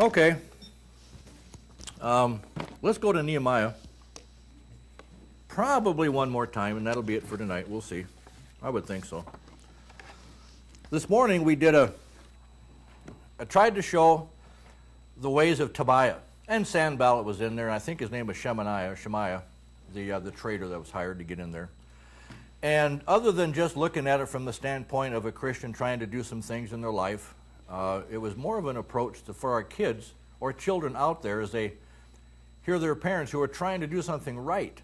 Okay. Um, let's go to Nehemiah. Probably one more time, and that'll be it for tonight. We'll see. I would think so. This morning we did a. I tried to show the ways of Tobiah, and Sanballat was in there. And I think his name was Shemaiah, Shemaiah, the uh, the trader that was hired to get in there. And other than just looking at it from the standpoint of a Christian trying to do some things in their life, uh, it was more of an approach to, for our kids or children out there as they hear their parents who are trying to do something right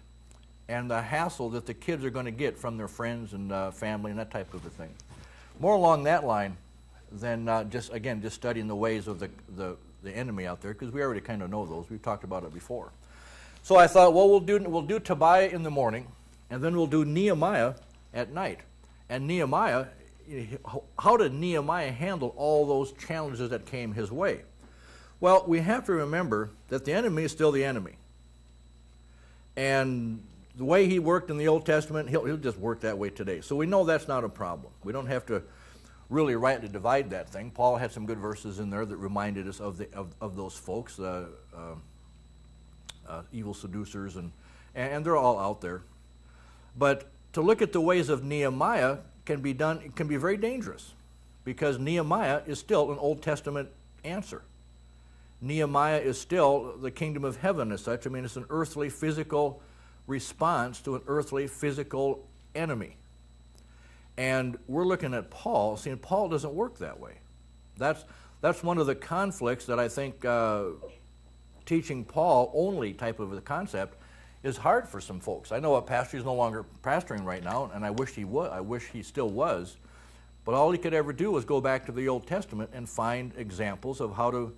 and the hassle that the kids are going to get from their friends and uh, family and that type of a thing. More along that line than uh, just, again, just studying the ways of the, the, the enemy out there because we already kind of know those. We've talked about it before. So I thought, well, we'll do, we'll do Tobiah in the morning and then we'll do Nehemiah at night. And Nehemiah, how did Nehemiah handle all those challenges that came his way? Well, we have to remember that the enemy is still the enemy. And the way he worked in the Old Testament, he'll, he'll just work that way today. So we know that's not a problem. We don't have to really rightly divide that thing. Paul had some good verses in there that reminded us of, the, of, of those folks, uh, uh, uh, evil seducers, and, and they're all out there. But to look at the ways of Nehemiah can be done it can be very dangerous because Nehemiah is still an Old Testament answer. Nehemiah is still the kingdom of heaven as such. I mean, it's an earthly, physical response to an earthly, physical enemy. And we're looking at Paul, seeing Paul doesn't work that way. That's, that's one of the conflicts that I think uh, teaching Paul only type of a concept is hard for some folks. I know a pastor is no longer pastoring right now, and I wish he would. I wish he still was. But all he could ever do was go back to the Old Testament and find examples of how to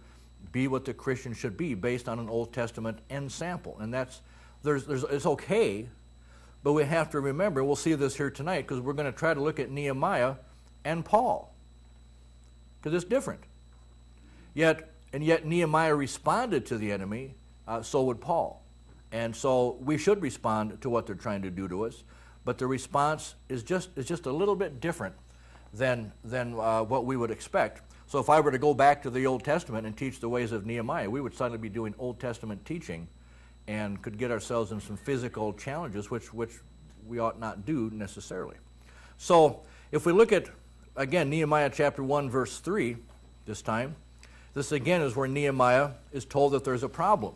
be what the Christian should be based on an Old Testament ensample. And that's there's, there's, it's okay, but we have to remember, we'll see this here tonight, because we're going to try to look at Nehemiah and Paul, because it's different. Yet, and yet Nehemiah responded to the enemy, uh, so would Paul. And so we should respond to what they're trying to do to us, but the response is just, is just a little bit different than, than uh, what we would expect. So if I were to go back to the Old Testament and teach the ways of Nehemiah, we would suddenly be doing Old Testament teaching and could get ourselves in some physical challenges, which, which we ought not do necessarily. So if we look at, again, Nehemiah chapter 1, verse 3, this time, this again is where Nehemiah is told that there's a problem.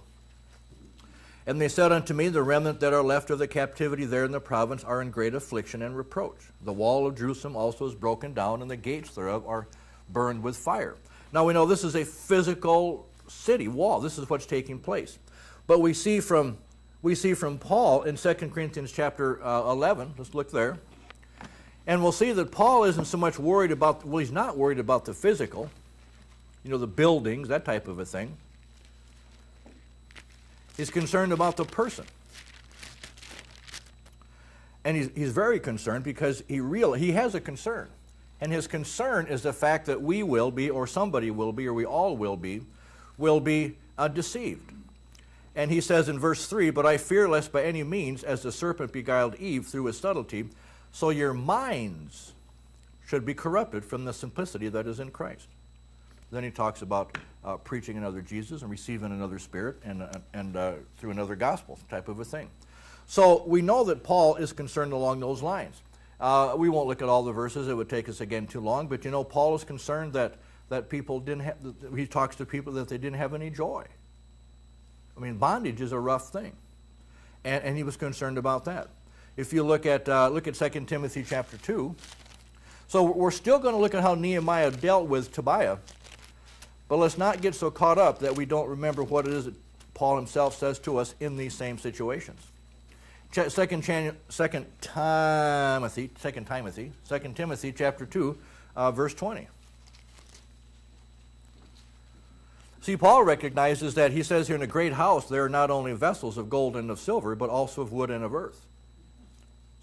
And they said unto me, The remnant that are left of the captivity there in the province are in great affliction and reproach. The wall of Jerusalem also is broken down, and the gates thereof are burned with fire. Now we know this is a physical city wall. This is what's taking place. But we see from we see from Paul in 2 Corinthians chapter uh, 11. Let's look there. And we'll see that Paul isn't so much worried about, well, he's not worried about the physical, you know, the buildings, that type of a thing. He's concerned about the person. And he's, he's very concerned because he real he has a concern. And his concern is the fact that we will be, or somebody will be, or we all will be, will be uh, deceived. And he says in verse 3 But I fear lest by any means, as the serpent beguiled Eve through his subtlety, so your minds should be corrupted from the simplicity that is in Christ. Then he talks about uh, preaching another Jesus and receiving another spirit and, uh, and uh, through another gospel type of a thing. So we know that Paul is concerned along those lines. Uh, we won't look at all the verses, it would take us again too long, but you know, Paul is concerned that, that people didn't have, he talks to people that they didn't have any joy. I mean, bondage is a rough thing. And, and he was concerned about that. If you look at, uh, look at 2 Timothy chapter 2, so we're still going to look at how Nehemiah dealt with Tobiah, but let's not get so caught up that we don't remember what it is that Paul himself says to us in these same situations. Second, second Timothy, Second Timothy, Second Timothy, chapter two, uh, verse twenty. See, Paul recognizes that he says here in a great house there are not only vessels of gold and of silver, but also of wood and of earth.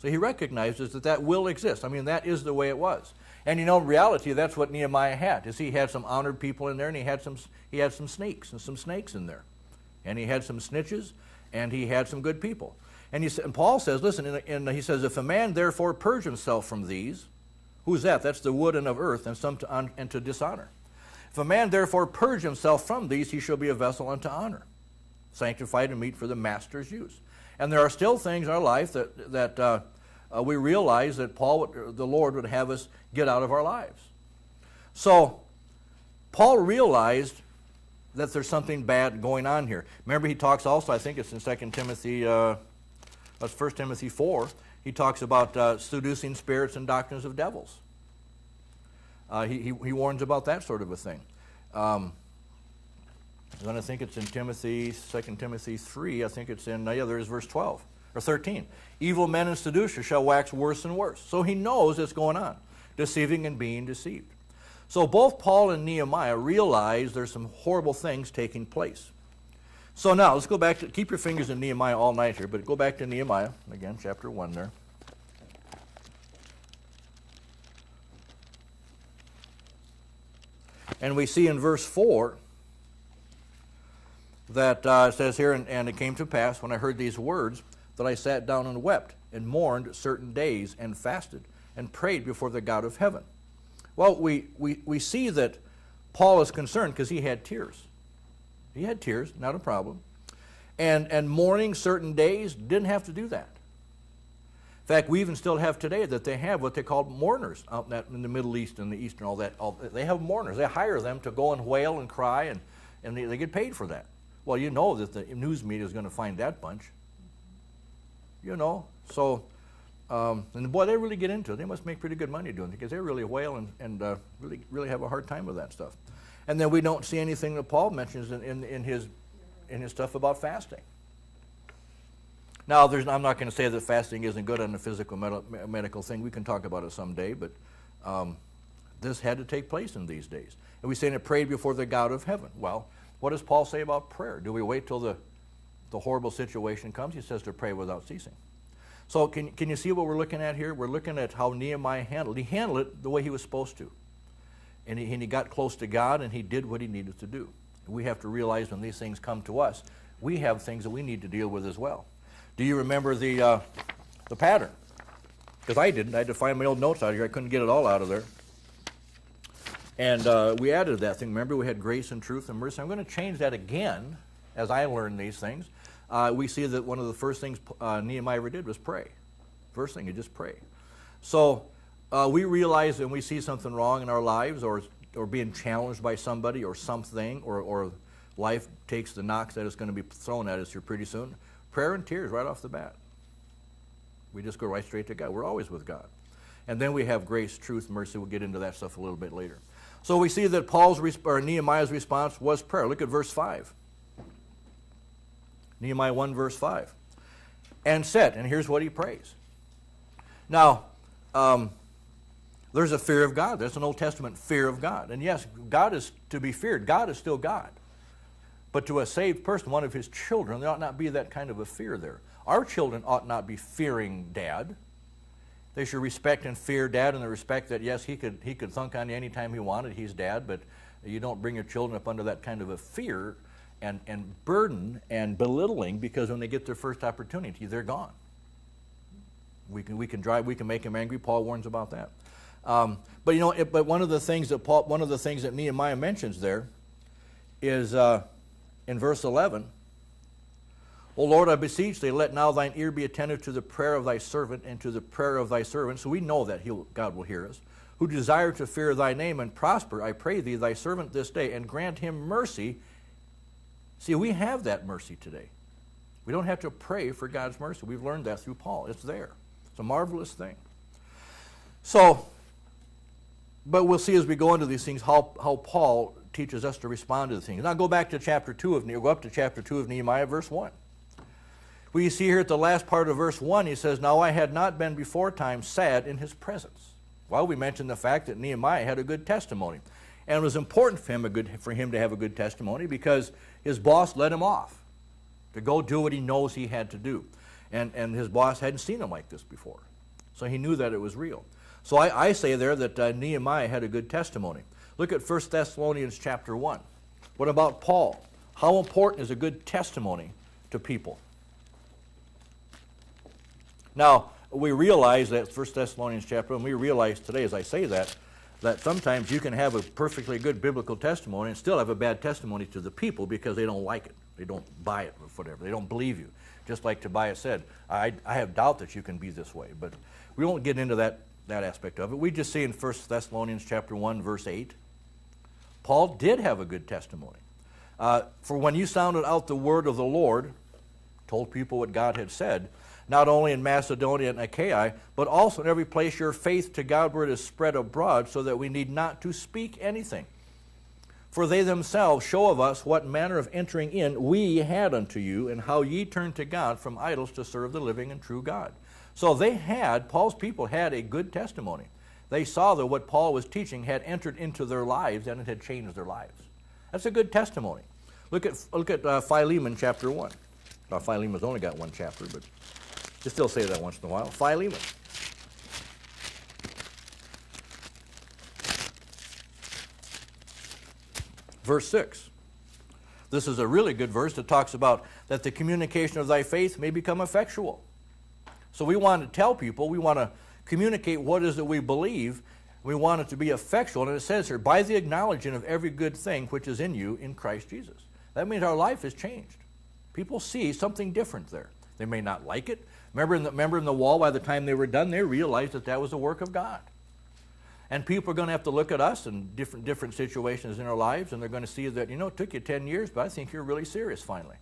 So he recognizes that that will exist. I mean, that is the way it was. And you know, in reality, that's what Nehemiah had. Is he had some honored people in there, and he had some he had some sneaks and some snakes in there, and he had some snitches, and he had some good people. And, he, and Paul says, listen, and he says, if a man therefore purge himself from these, who's that? That's the wood and of earth, and some to, and to dishonor. If a man therefore purge himself from these, he shall be a vessel unto honor, sanctified and meet for the master's use. And there are still things in our life that, that uh, uh, we realize that Paul, would, the Lord, would have us get out of our lives. So, Paul realized that there's something bad going on here. Remember, he talks also, I think it's in 2 Timothy, uh, that's 1 Timothy 4, he talks about uh, seducing spirits and doctrines of devils. Uh, he, he, he, warns about that sort of a thing. Um, and I think it's in Timothy, 2 Timothy 3, I think it's in, uh, yeah, there is verse 12, or 13. Evil men and seducers shall wax worse and worse. So he knows it's going on, deceiving and being deceived. So both Paul and Nehemiah realize there's some horrible things taking place. So now let's go back to keep your fingers in Nehemiah all night here, but go back to Nehemiah again, chapter 1 there. And we see in verse 4 that uh, says here, and, and it came to pass when I heard these words that I sat down and wept and mourned certain days and fasted and prayed before the God of heaven. Well, we, we, we see that Paul is concerned because he had tears. He had tears, not a problem. And, and mourning certain days, didn't have to do that. In fact, we even still have today that they have what they call mourners out in, that, in the Middle East and the East and all that. All, they have mourners. They hire them to go and wail and cry, and, and they, they get paid for that. Well, you know that the news media is going to find that bunch. You know, so, um, and boy, they really get into it. They must make pretty good money doing it because they really wail and, and uh, really, really have a hard time with that stuff. And then we don't see anything that Paul mentions in, in, in his, in his stuff about fasting. Now, I'm not going to say that fasting isn't good on a physical med medical thing. We can talk about it someday, but um, this had to take place in these days. And we say it prayed before the God of heaven. Well, what does Paul say about prayer? Do we wait till the, the horrible situation comes? He says to pray without ceasing. So can, can you see what we're looking at here? We're looking at how Nehemiah handled He handled it the way he was supposed to. And he, and he got close to God and he did what he needed to do. We have to realize when these things come to us, we have things that we need to deal with as well. Do you remember the, uh, the pattern? Because I didn't. I had to find my old notes out here. I couldn't get it all out of there. And uh, we added that thing. Remember, we had grace and truth and mercy. I'm going to change that again as I learn these things. Uh, we see that one of the first things uh, Nehemiah ever did was pray. First thing, you just pray. So uh, we realize when we see something wrong in our lives or, or being challenged by somebody or something or, or life takes the knocks that it's going to be thrown at us here pretty soon, prayer and tears right off the bat. We just go right straight to God. We're always with God. And then we have grace, truth, mercy. We'll get into that stuff a little bit later. So we see that Paul's or Nehemiah's response was prayer. Look at verse 5. Nehemiah 1, verse 5. And said, and here's what he prays. Now, um, there's a fear of God. There's an Old Testament fear of God. And yes, God is to be feared. God is still God. But to a saved person, one of his children, there ought not be that kind of a fear there. Our children ought not be fearing dad. They should respect and fear dad in the respect that, yes, he could, he could thunk on you anytime he wanted. He's dad, but you don't bring your children up under that kind of a fear and, and burden and belittling because when they get their first opportunity, they're gone. We can, we can drive, we can make them angry. Paul warns about that. Um, but you know, it, but one of the things that Paul, one of the things that Nehemiah mentions there is uh, in verse 11 O Lord, I beseech thee, let now thine ear be attentive to the prayer of thy servant and to the prayer of thy servant. So we know that God will hear us. Who desire to fear thy name and prosper, I pray thee, thy servant this day, and grant him mercy. See, we have that mercy today. We don't have to pray for God's mercy. We've learned that through Paul. It's there. It's a marvelous thing. So, but we'll see as we go into these things how, how Paul teaches us to respond to the things. Now go back to chapter 2 of Nehemiah, go up to chapter 2 of Nehemiah, verse 1. We see here at the last part of verse 1, he says, Now I had not been before time sad in his presence. Well, we mentioned the fact that Nehemiah had a good testimony. And it was important for him, a good, for him to have a good testimony because his boss let him off to go do what he knows he had to do. And, and his boss hadn't seen him like this before. So he knew that it was real. So I, I say there that uh, Nehemiah had a good testimony. Look at 1 Thessalonians chapter 1. What about Paul? How important is a good testimony to people? Now, we realize that 1 Thessalonians chapter, and we realize today as I say that, that sometimes you can have a perfectly good biblical testimony and still have a bad testimony to the people because they don't like it. They don't buy it or whatever. They don't believe you. Just like Tobiah said, I, I have doubt that you can be this way. But we won't get into that, that aspect of it. We just see in 1 Thessalonians chapter 1, verse 8, Paul did have a good testimony. Uh, for when you sounded out the word of the Lord, told people what God had said, not only in Macedonia and Achaia, but also in every place your faith to Godward is spread abroad, so that we need not to speak anything. For they themselves show of us what manner of entering in we had unto you, and how ye turned to God from idols to serve the living and true God. So they had, Paul's people had a good testimony. They saw that what Paul was teaching had entered into their lives and it had changed their lives. That's a good testimony. Look at, look at uh, Philemon chapter 1. Now, Philemon's only got one chapter, but you still say that once in a while. Philemon. Verse 6. This is a really good verse that talks about that the communication of thy faith may become effectual. So we want to tell people, we want to communicate what is that we believe. We want it to be effectual. And it says here, by the acknowledging of every good thing which is in you in Christ Jesus. That means our life has changed. People see something different there. They may not like it. Remember in the, remember in the wall, by the time they were done, they realized that that was the work of God. And people are going to have to look at us in different, different situations in our lives, and they're going to see that, you know, it took you 10 years, but I think you're really serious finally.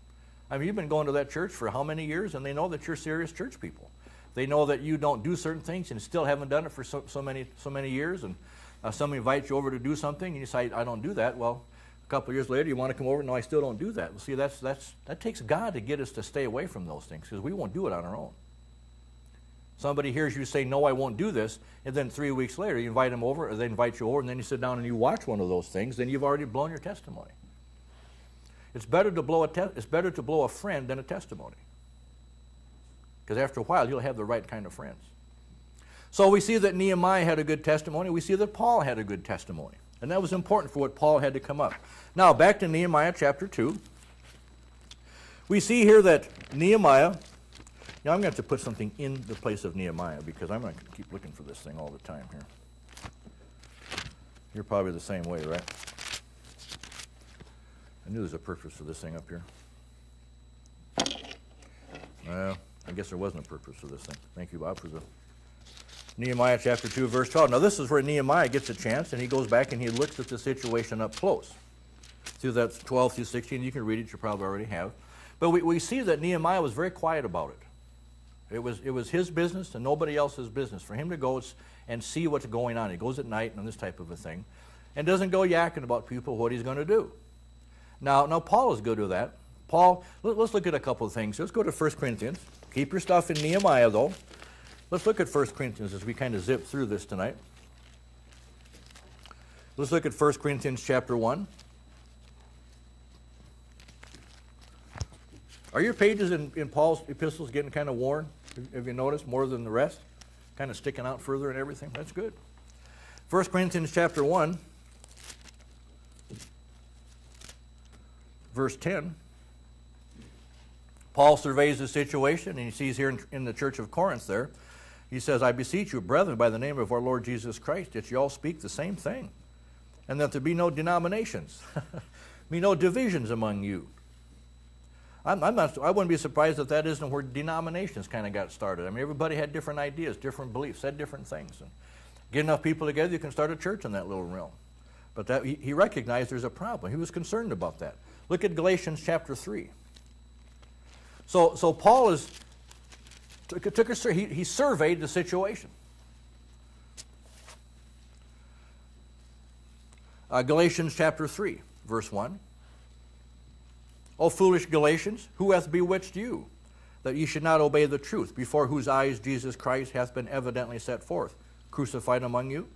I mean, you've been going to that church for how many years, and they know that you're serious church people. They know that you don't do certain things and still haven't done it for so, so many, so many years, and uh, somebody invites you over to do something, and you say, I don't do that. Well, a couple years later, you want to come over, no, I still don't do that. Well, see, that's, that's, that takes God to get us to stay away from those things, because we won't do it on our own. Somebody hears you say, No, I won't do this, and then three weeks later you invite them over, or they invite you over, and then you sit down and you watch one of those things, then you've already blown your testimony. It's better to blow a, te- it's better to blow a friend than a testimony. Because after a while, you'll have the right kind of friends. So we see that Nehemiah had a good testimony. We see that Paul had a good testimony. And that was important for what Paul had to come up. Now, back to Nehemiah chapter 2. We see here that Nehemiah now I'm going to have to put something in the place of Nehemiah because I'm going to keep looking for this thing all the time here. You're probably the same way, right? I knew there was a purpose for this thing up here. Well, I guess there wasn't a purpose for this thing. Thank you, Bob, for the Nehemiah chapter 2, verse 12. Now, this is where Nehemiah gets a chance, and he goes back and he looks at the situation up close. Through that 12 through 16, you can read it, you probably already have. But we, we see that Nehemiah was very quiet about it. It was, it was his business and nobody else's business for him to go and see what's going on. He goes at night and this type of a thing and doesn't go yakking about people what he's going to do. Now, now Paul is good with that. Paul, let, us look at a couple of things. Let's go to 1 Corinthians. Keep your stuff in Nehemiah, though. Let's look at 1 Corinthians as we kind of zip through this tonight. Let's look at 1 Corinthians chapter 1. Are your pages in, in Paul's epistles getting kind of worn? Have you noticed more than the rest? Kind of sticking out further and everything? That's good. 1 Corinthians chapter 1, verse 10. Paul surveys the situation, and he sees here in, in, the church of Corinth there, he says, I beseech you, brethren, by the name of our Lord Jesus Christ, that you all speak the same thing, and that there be no denominations, be no divisions among you I'm, I'm, not, I wouldn't be surprised if that isn't where denominations kind of got started. I mean, everybody had different ideas, different beliefs, said different things. And get enough people together, you can start a church in that little realm. But that, he, he recognized there's a problem. He was concerned about that. Look at Galatians chapter 3. So, so Paul is, took, took he, he surveyed the situation. Uh, Galatians chapter 3, verse 1. O foolish Galatians, who hath bewitched you, that ye should not obey the truth, before whose eyes Jesus Christ hath been evidently set forth, crucified among you?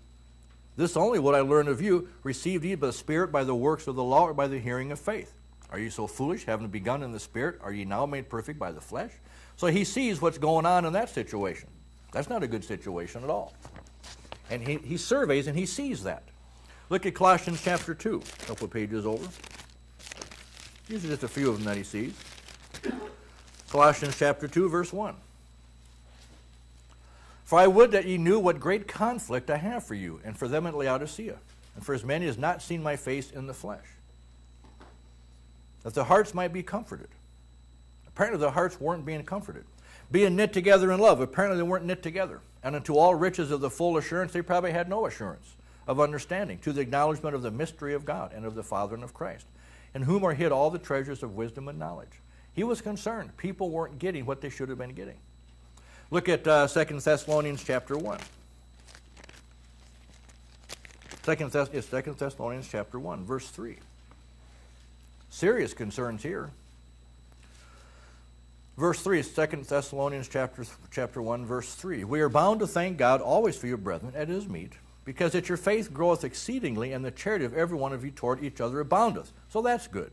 This only would I learn of you, received ye the Spirit by the works of the law or by the hearing of faith? Are you so foolish, having begun in the Spirit, are ye now made perfect by the flesh? So he sees what's going on in that situation. That's not a good situation at all. And he, he surveys and he sees that. Look at Colossians chapter 2, a couple pages over. These are just a few of them that he sees. Colossians chapter 2, verse 1. For I would that ye knew what great conflict I have for you, and for them at Laodicea, and for as many as not seen my face in the flesh, that the hearts might be comforted. Apparently, the hearts weren't being comforted. Being knit together in love, apparently, they weren't knit together. And unto all riches of the full assurance, they probably had no assurance of understanding, to the acknowledgement of the mystery of God and of the Father and of Christ, in whom are hid all the treasures of wisdom and knowledge. He was concerned. People weren't getting what they should have been getting. Look at uh, 2 Thessalonians chapter 1. 2 Thess- 2 Thessalonians chapter 1, verse 3. Serious concerns here. Verse 3 is 2 Thessalonians chapter, chapter 1, verse 3. We are bound to thank God always for you, brethren, at his meat, because that your faith groweth exceedingly, and the charity of every one of you toward each other aboundeth. So that's good.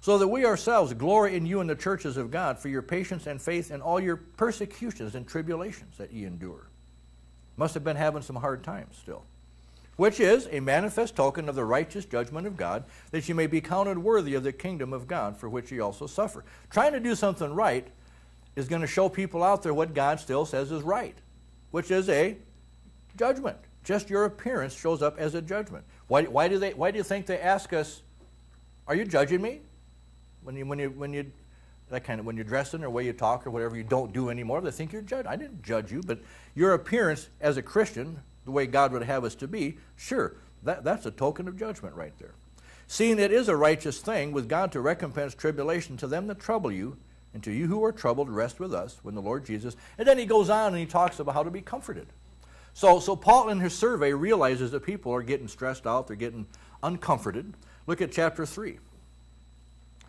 So that we ourselves glory in you and the churches of God for your patience and faith in all your persecutions and tribulations that ye endure. Must have been having some hard times still. Which is a manifest token of the righteous judgment of God, that ye may be counted worthy of the kingdom of God, for which ye also suffer. Trying to do something right is going to show people out there what God still says is right, which is a judgment. Just your appearance shows up as a judgment. Why, why, do, they, why do you think they ask us, Are you judging me? When you, when you, when you, that kind of, when you're dressing or way you talk or whatever you don't do anymore, they think you're judged. I didn't judge you, but your appearance as a Christian, the way God would have us to be, sure, that, that's a token of judgment right there. Seeing it is a righteous thing with God to recompense tribulation to them that trouble you, and to you who are troubled, rest with us when the Lord Jesus. And then he goes on and he talks about how to be comforted. So, so Paul in his survey realizes that people are getting stressed out, they're getting uncomforted. Look at chapter 3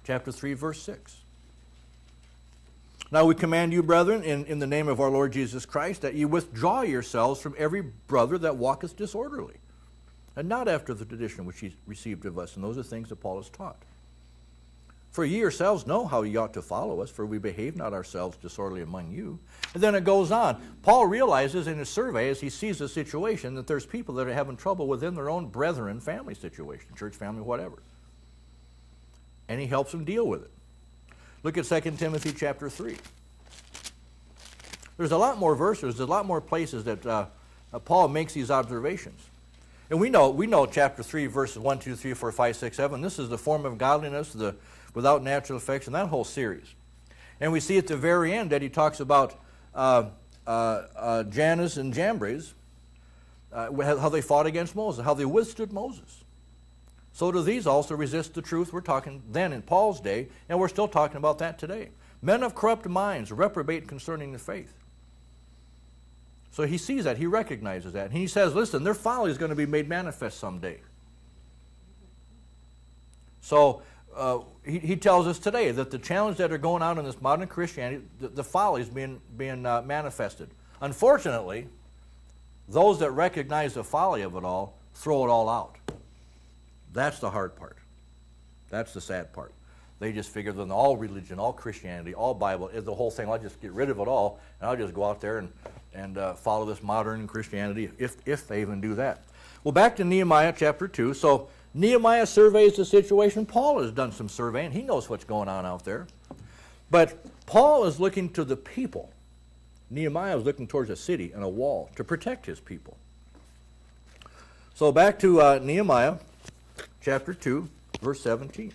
chapter 3, verse 6. Now we command you, brethren, in, in the name of our Lord Jesus Christ, that ye withdraw yourselves from every brother that walketh disorderly, and not after the tradition which ye received of us. And those are things that Paul has taught. For ye yourselves know how ye ought to follow us, for we behave not ourselves disorderly among you. And then it goes on. Paul realizes in his survey, as he sees the situation, that there's people that are having trouble within their own brethren family situation, church family, whatever and he helps them deal with it. Look at 2 Timothy chapter 3. There's a lot more verses, there's a lot more places that uh, uh, Paul makes these observations. And we know, we know chapter 3, verses 1, 2, 3, 4, 5, 6, 7. This is the form of godliness, the without natural affection, that whole series. And we see at the very end that he talks about uh, uh, uh Jannes and Jambres, uh, how they fought against Moses, how they withstood Moses. So do these also resist the truth. We're talking then in Paul's day, and we're still talking about that today. Men of corrupt minds reprobate concerning the faith. So he sees that, he recognizes that, and he says, listen, their folly is going to be made manifest someday. So uh, he, he, tells us today that the challenge that are going on in this modern Christianity, the, the folly is being, being uh, manifested. Unfortunately, those that recognize the folly of it all throw it all out. That's the hard part. That's the sad part. They just figure that all religion, all Christianity, all Bible is the whole thing. I'll just get rid of it all, and I'll just go out there and, and uh, follow this modern Christianity, if, if they even do that. Well, back to Nehemiah chapter 2. So Nehemiah surveys the situation. Paul has done some surveying. He knows what's going on out there. But Paul is looking to the people. Nehemiah is looking towards a city and a wall to protect his people. So back to uh, Nehemiah chapter 2, verse 17.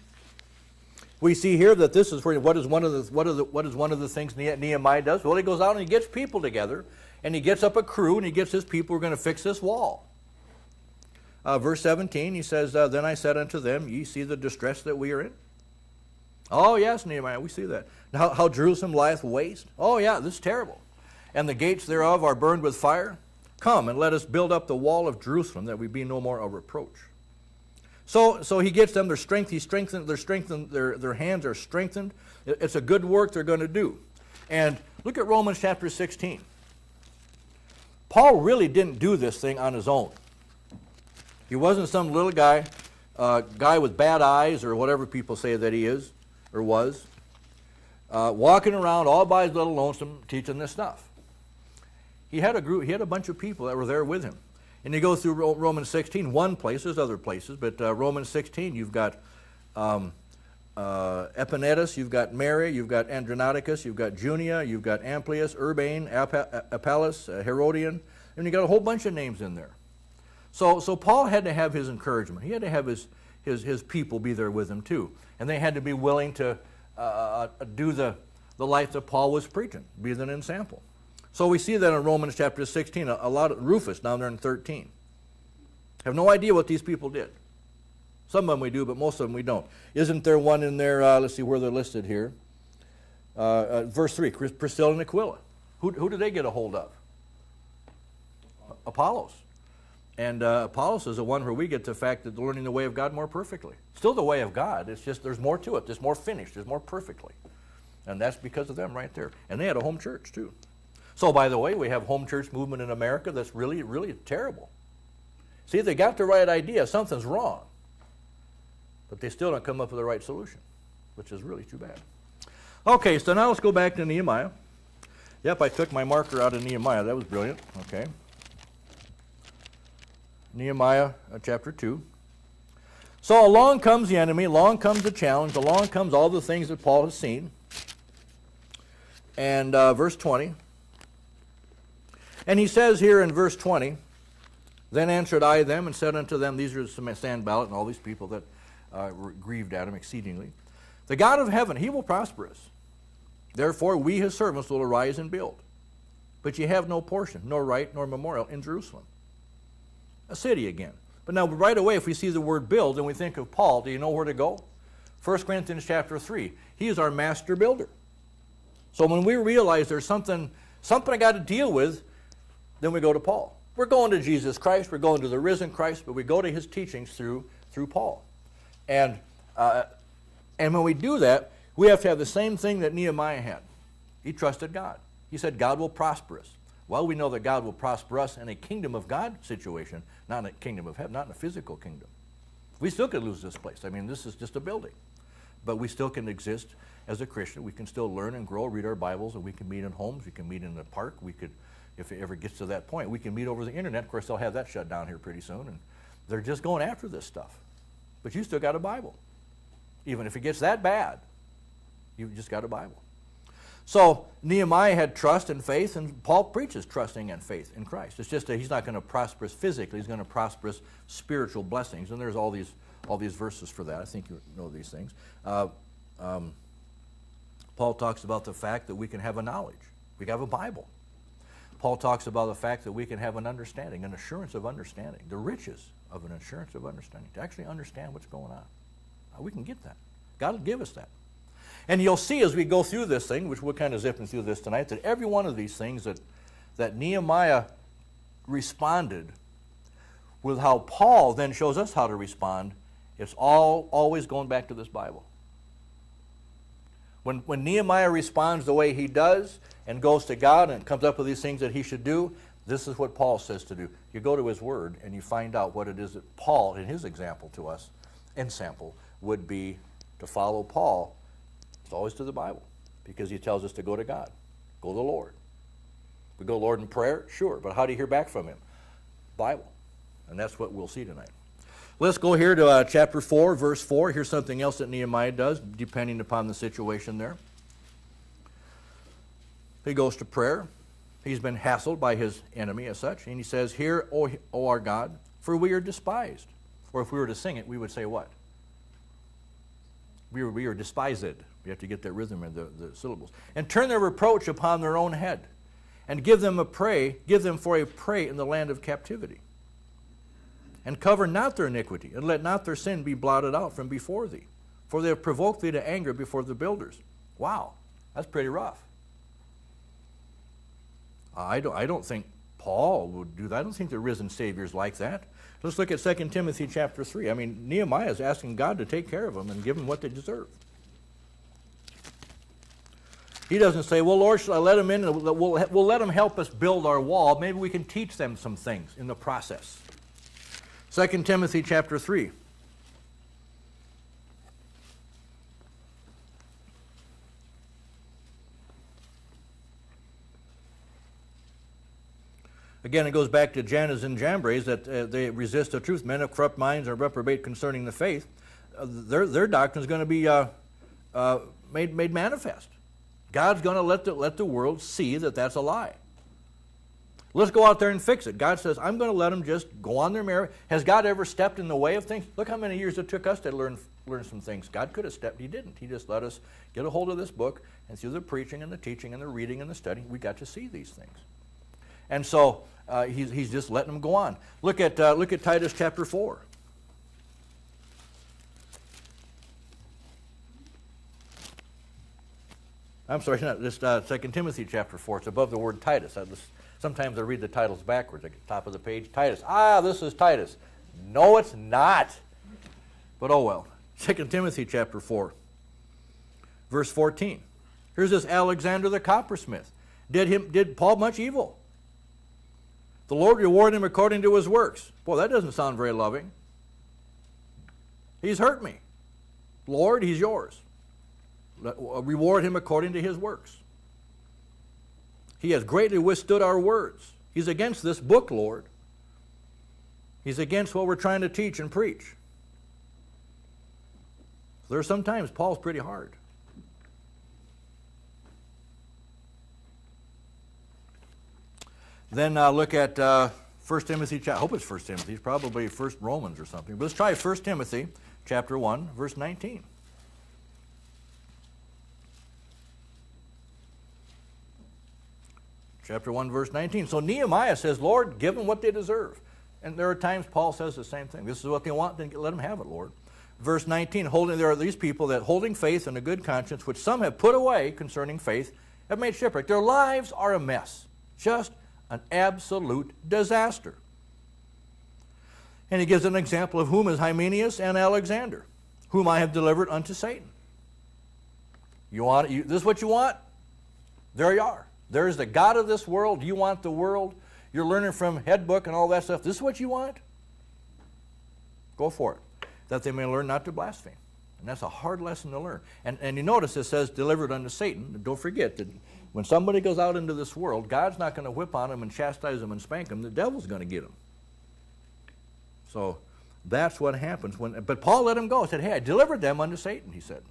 We see here that this is where, what is one of the what, the, what is one of the things Nehemiah does? Well, he goes out and he gets people together, and he gets up a crew, and he gets his people who are going to fix this wall. Uh, verse 17, he says, uh, Then I said unto them, Ye see the distress that we are in? Oh, yes, Nehemiah, we see that. How, how Jerusalem lieth waste? Oh, yeah, this is terrible. And the gates thereof are burned with fire. Come, and let us build up the wall of Jerusalem, that we be no more a reproach. So, so he gets them their strength. He strengthened their strengthened their their hands are strengthened. It's a good work they're going to do. And look at Romans chapter 16. Paul really didn't do this thing on his own. He wasn't some little guy, uh, guy with bad eyes or whatever people say that he is or was, uh, walking around all by his little lonesome teaching this stuff. He had a group. He had a bunch of people that were there with him. And you go through Romans 16, one place, there's other places, but uh, Romans 16, you've got um, uh, Epaenetus, you've got Mary, you've got Andronicus, you've got Junia, you've got Amplius, Urbane, Apelles, uh, Herodion, and you've got a whole bunch of names in there. So, so Paul had to have his encouragement. He had to have his, his, his people be there with him too. And they had to be willing to uh, uh do the, the life that Paul was preaching, be an example. So we see that in Romans chapter 16, a, lot of Rufus down there in 13. Have no idea what these people did. Some of them we do, but most of them we don't. Isn't there one in there? Uh, let's see where they're listed here. Uh, uh, verse 3 Priscilla and Aquila. Who, who did they get a hold of? Apollos. And uh, Apollos is the one where we get the fact that they're learning the way of God more perfectly. Still the way of God. It's just there's more to it. There's more finished. There's more perfectly. And that's because of them right there. And they had a home church too. So by the way, we have home church movement in America that's really, really terrible. See, they got the right idea. Something's wrong. But they still don't come up with the right solution, which is really too bad. Okay, so now let's go back to Nehemiah. Yep, I took my marker out of Nehemiah. That was brilliant. Okay. Nehemiah uh, chapter 2. So along comes the enemy, along comes the challenge, along comes all the things that Paul has seen. And uh, verse 20. And he says here in verse 20, Then answered I them and said unto them, These are the Sanballat and all these people that uh, grieved at him exceedingly. The God of heaven, he will prosper us. Therefore, we, his servants, will arise and build. But ye have no portion, nor right, nor memorial in Jerusalem. A city again. But now, right away, if we see the word build and we think of Paul, do you know where to go? 1 Corinthians chapter 3. He is our master builder. So when we realize there's something, something I got to deal with, then we go to Paul. We're going to Jesus Christ, we're going to the risen Christ, but we go to his teachings through, through Paul. And, uh, and when we do that, we have to have the same thing that Nehemiah had. He trusted God. He said, God will prosper us. Well, we know that God will prosper us in a kingdom of God situation, not in a kingdom of heaven, not in a physical kingdom. We still could lose this place. I mean, this is just a building. But we still can exist as a Christian. We can still learn and grow, read our Bibles, and we can meet in homes. We can meet in the park. We could, if it ever gets to that point, we can meet over the internet. Of course, they'll have that shut down here pretty soon. And they're just going after this stuff. But you still got a Bible. Even if it gets that bad, you've just got a Bible. So Nehemiah had trust and faith, and Paul preaches trusting and faith in Christ. It's just that he's not going to prosper us physically; he's going to prosper us spiritual blessings. And there's all these all these verses for that. I think you know these things. Uh, um, Paul talks about the fact that we can have a knowledge. We have a Bible. Paul talks about the fact that we can have an understanding, an assurance of understanding, the riches of an assurance of understanding, to actually understand what's going on. Uh, we can get that. God will give us that. And you'll see as we go through this thing, which we're kind of zipping through this tonight, that every one of these things that, that Nehemiah responded with how Paul then shows us how to respond, it's all always going back to this Bible. When, when Nehemiah responds the way he does and goes to God and comes up with these things that he should do, this is what Paul says to do. You go to his word and you find out what it is that Paul, in his example to us, example, would be to follow Paul. It's always to the Bible because he tells us to go to God, go to the Lord. We go Lord in prayer, sure, but how do you hear back from him? Bible. And that's what we'll see tonight. Let's go here to uh, chapter 4, verse 4. Here's something else that Nehemiah does, depending upon the situation there. He goes to prayer. He's been hassled by his enemy as such. And he says, Hear, o, o our God, for we are despised. Or if we were to sing it, we would say what? We are, we are despised. We have to get that rhythm in the, the syllables. And turn their reproach upon their own head. And give them a prey, give them for a prey in the land of captivity. And cover not their iniquity, and let not their sin be blotted out from before thee. For they have provoked thee to anger before the builders. Wow, that's pretty rough. I don't, I don't think Paul would do that. I don't think the risen Savior's like that. Let's look at 2 Timothy chapter 3. I mean, Nehemiah is asking God to take care of them and give them what they deserve. He doesn't say, well, Lord, should I let them in? We'll, we'll let them help us build our wall. Maybe we can teach them some things in the process. 2 Timothy chapter 3. Again, it goes back to Jannes and Jambres that uh, they resist the truth. Men of corrupt minds are reprobate concerning the faith. Uh, their, their doctrine is going to be uh, uh, made, made manifest. God's going to let the, let the world see that that's a lie. Let's go out there and fix it. God says, I'm going to let them just go on their merry. Has God ever stepped in the way of things? Look how many years it took us to learn, learn some things. God could have stepped, He didn't. He just let us get a hold of this book, and through the preaching and the teaching and the reading and the study, we got to see these things. And so uh, he's, he's just letting them go on. Look at, uh, look at Titus chapter 4. I'm sorry, not just uh, 2 Timothy chapter 4. It's above the word Titus. I just, sometimes I read the titles backwards at the top of the page. Titus. Ah, this is Titus. No, it's not. But oh well. 2 Timothy chapter 4, verse 14. Here's this Alexander the coppersmith. Did, him, did Paul much evil? The Lord reward him according to his works. Boy, that doesn't sound very loving. He's hurt me. Lord, he's yours. Uh, reward him according to his works. He has greatly withstood our words. He's against this book, Lord. He's against what we're trying to teach and preach. There are sometimes Paul's pretty hard. Then uh, look at uh, 1 Timothy. I hope it's 1 Timothy. It's probably 1 Romans or something. But let's try 1 Timothy chapter 1, verse 19. Chapter 1, verse 19. So Nehemiah says, Lord, give them what they deserve. And there are times Paul says the same thing. This is what they want, then let them have it, Lord. Verse 19, holding, there are these people that holding faith and a good conscience, which some have put away concerning faith, have made shipwreck. Their lives are a mess, just an absolute disaster. And he gives an example of whom is Hymenaeus and Alexander, whom I have delivered unto Satan. You want you, this is what you want? There you are. There's the God of this world. You want the world. You're learning from headbook and all that stuff. This is what you want? Go for it. That they may learn not to blaspheme. And that's a hard lesson to learn. And, and you notice it says delivered unto Satan. Don't forget that when somebody goes out into this world, God's not going to whip on them and chastise them and spank them. The devil's going to get them. So that's what happens. when. But Paul let him go. He said, hey, I delivered them unto Satan, he said.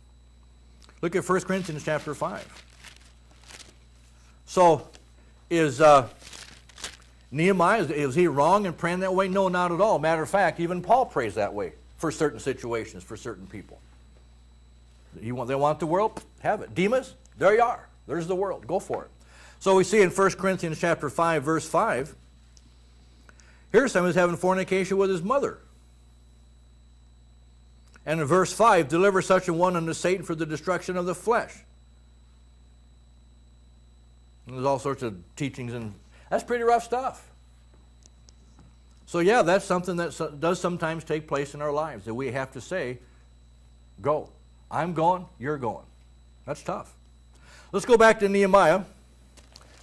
Look at 1 Corinthians chapter 5. So, is uh, Nehemiah, is, he wrong in praying that way? No, not at all. Matter of fact, even Paul prays that way for certain situations, for certain people. You want, they want the world? Have it. Demas, there you are. There's the world. Go for it. So we see in 1 Corinthians chapter 5, verse 5, here's someone who's having fornication with his mother. And in verse 5, deliver such a one unto Satan for the destruction of the flesh there's all sorts of teachings, and that's pretty rough stuff. So, yeah, that's something that does sometimes take place in our lives that we have to say, go. I'm going, you're going. That's tough. Let's go back to Nehemiah.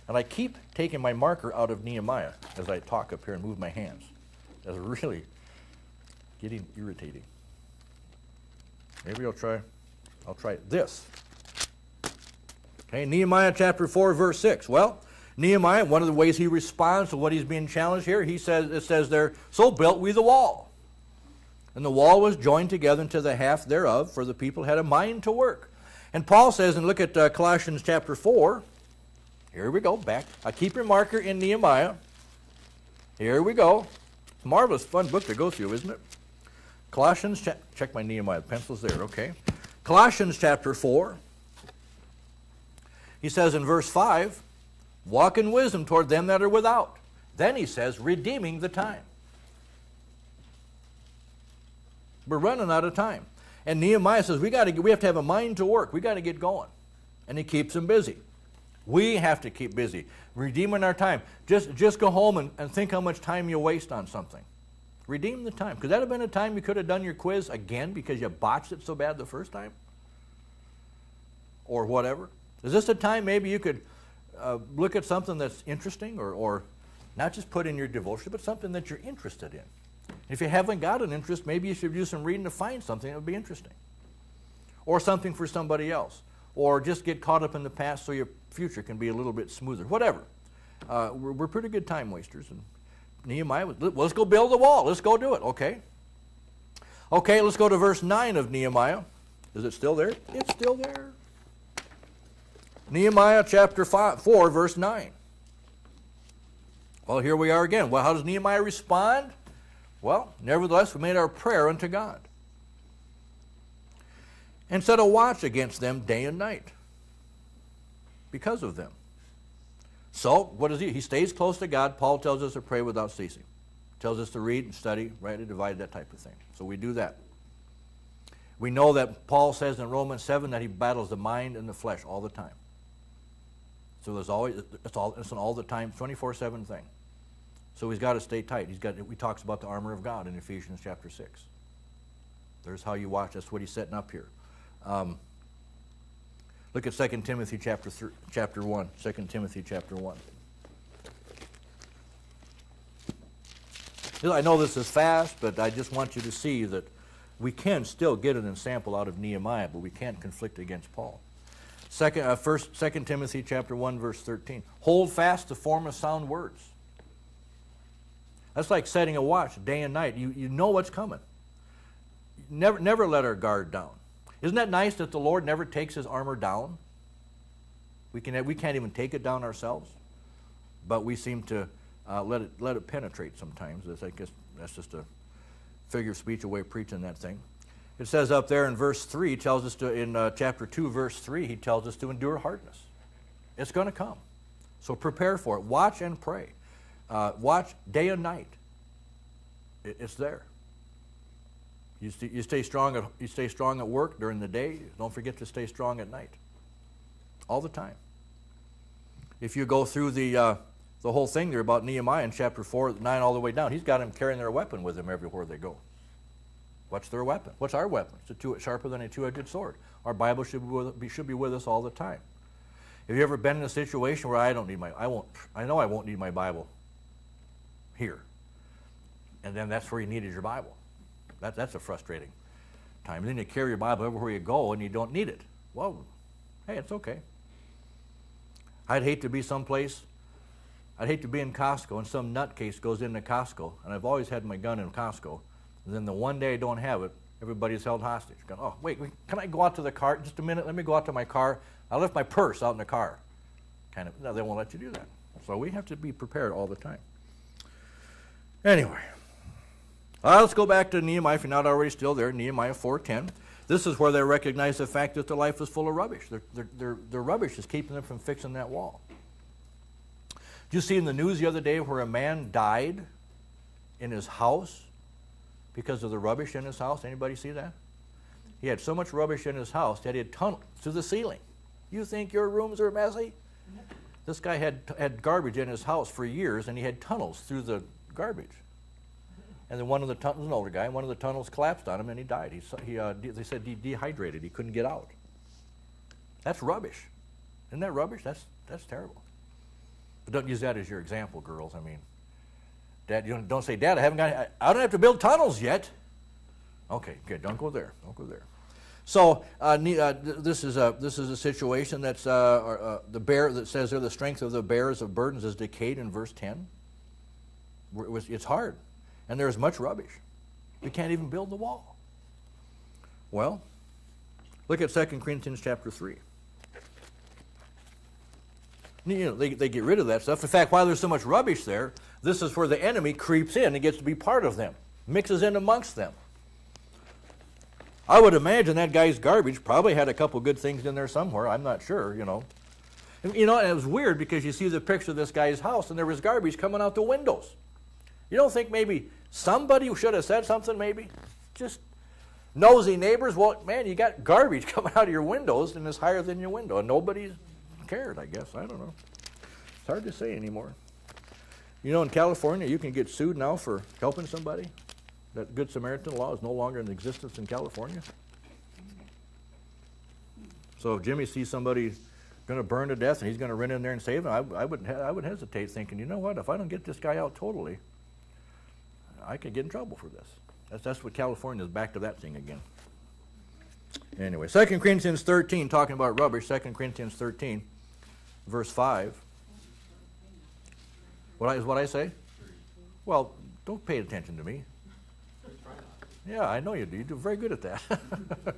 And I keep taking my marker out of Nehemiah as I talk up here and move my hands. That's really getting irritating. Maybe I'll try, I'll try this. Okay, Nehemiah chapter 4, verse 6. Well, Nehemiah, one of the ways he responds to what he's being challenged here, he says, it says there, So built we the wall. And the wall was joined together into the half thereof, for the people had a mind to work. And Paul says, and look at uh, Colossians chapter 4. Here we go, back. I keep your marker in Nehemiah. Here we go. Marvelous, fun book to go through, isn't it? Colossians, check my Nehemiah pencils there, okay. Colossians chapter 4. He says in verse 5, walk in wisdom toward them that are without. Then he says, redeeming the time. We're running out of time. And Nehemiah says, we, gotta, we have to have a mind to work. we got to get going. And he keeps them busy. We have to keep busy, redeeming our time. Just, just go home and, and think how much time you waste on something. Redeem the time. Could that have been a time you could have done your quiz again because you botched it so bad the first time? Or whatever? Is this a time maybe you could uh, look at something that's interesting or, or not just put in your devotion, but something that you're interested in? If you haven't got an interest, maybe you should do some reading to find something that would be interesting. Or something for somebody else. Or just get caught up in the past so your future can be a little bit smoother. Whatever. Uh, we're, we're, pretty good time wasters. And Nehemiah was, let's go build the wall. Let's go do it. Okay. Okay, let's go to verse 9 of Nehemiah. Is it still there? It's still there. Nehemiah chapter five, 4, verse 9. Well, here we are again. Well, how does Nehemiah respond? Well, nevertheless, we made our prayer unto God and set a watch against them day and night because of them. So, what does he? He stays close to God. Paul tells us to pray without ceasing. Tells us to read and study, rightly divide, that type of thing. So we do that. We know that Paul says in Romans 7 that he battles the mind and the flesh all the time. So there's always it's all it's an all the time 24/7 thing. So he's got to stay tight. He's got he talks about the armor of God in Ephesians chapter 6. There's how you watch. That's what he's setting up here. Um, look at 2 Timothy chapter chapter 1. 2 Timothy chapter 1. I know this is fast, but I just want you to see that we can still get an example out of Nehemiah, but we can't conflict against Paul. Second, uh, first, Second Timothy chapter one, verse thirteen. Hold fast the form of sound words. That's like setting a watch day and night. You, you know what's coming. Never, never let our guard down. Isn't that nice that the Lord never takes his armor down? We, can, we can't even take it down ourselves, but we seem to uh, let, it, let it penetrate sometimes. I guess that's just a figure of speech, a way of preaching that thing. It says up there in verse 3, he tells us to, in uh, chapter 2, verse 3, he tells us to endure hardness. It's going to come. So prepare for it. Watch and pray. Uh, watch day and night. It, it's there. You, st- you, stay strong at, you stay strong at work during the day. Don't forget to stay strong at night. All the time. If you go through the, uh, the whole thing there about Nehemiah in chapter 4, 9 all the way down, he's got them carrying their weapon with them everywhere they go. What's their weapon? What's our weapon? It's a two, sharper than a two-edged sword. Our Bible should be, with, should be with us all the time. Have you ever been in a situation where I don't need my, I won't, I know I won't need my Bible here. And then that's where you needed your Bible. That, that's a frustrating time. And then you carry your Bible everywhere you go and you don't need it. Well, hey, it's okay. I'd hate to be someplace, I'd hate to be in Costco and some nutcase goes into Costco, and I've always had my gun in Costco, and then the one day I don't have it, everybody's held hostage. Going, oh, wait, can I go out to the car? Just a minute, let me go out to my car. I left my purse out in the car. Kind of, no, they won't let you do that. So we have to be prepared all the time. Anyway, uh, let's go back to Nehemiah, if you're not already still there, Nehemiah 4.10. This is where they recognize the fact that their life is full of rubbish. Their, their, their, their rubbish is keeping them from fixing that wall. Did you see in the news the other day where a man died in his house because of the rubbish in his house? Anybody see that? He had so much rubbish in his house that he had tunneled to the ceiling. You think your rooms are messy? This guy had, had garbage in his house for years, and he had tunnels through the garbage. And then one of the tunnels, an older guy, one of the tunnels collapsed on him, and he died. He, he uh, they said he dehydrated. He couldn't get out. That's rubbish. Isn't that rubbish? That's, that's terrible. But don't use that as your example, girls. I mean, Dad, you don't, say, Dad, I haven't got, I, don't have to build tunnels yet. Okay, good. Don't go there. Don't go there. So uh, uh, this is a this is a situation that's uh, uh, the bear that says there the strength of the bearers of burdens is decayed in verse ten. It's hard, and there's much rubbish. We can't even build the wall. Well, look at 2 Corinthians chapter three. You know, they, they get rid of that stuff. In fact, why there's so much rubbish there, this is where the enemy creeps in and gets to be part of them, mixes in amongst them. I would imagine that guy's garbage probably had a couple good things in there somewhere. I'm not sure, you know. You know, and it was weird because you see the picture of this guy's house and there was garbage coming out the windows. You don't think maybe somebody should have said something, maybe? Just nosy neighbors. Well, man, you got garbage coming out of your windows and it's higher than your window. And nobody cared, I guess. I don't know. It's hard to say anymore. You know, in California, you can get sued now for helping somebody. That Good Samaritan law is no longer in existence in California. So if Jimmy sees somebody going to burn to death and he's going to run in there and save him, I, I would I would hesitate, thinking, you know what? If I don't get this guy out totally, I could get in trouble for this. That's that's what California is back to that thing again. Anyway, 2 Corinthians 13, talking about rubbish. 2 Corinthians 13, verse 5. What is what I say? Well, don't pay attention to me. Yeah, I know you do. You do very good at that.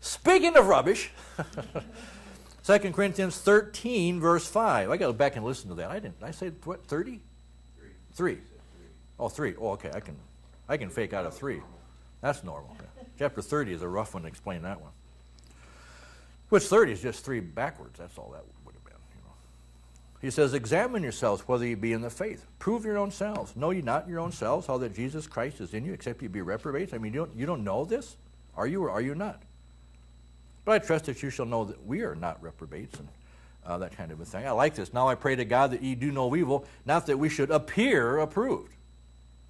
Speaking of rubbish, 2 Corinthians 13, verse 5. I got to go back and listen to that. I didn't. I say what? 30? Three. Three. Oh, three. Oh, okay. I can, I can fake out a three. That's normal. Chapter 30 is a rough one to explain that one. Which 30 is just three backwards. That's all that would have been. You know. He says, Examine yourselves whether you be in the faith. Prove your own selves. Know ye not your own selves how that Jesus Christ is in you, except you be reprobates? I mean, you don't, you don't know this? Are you or are you not? But I trust that you shall know that we are not reprobates and uh, that kind of a thing. I like this. Now I pray to God that ye do no evil, not that we should appear approved.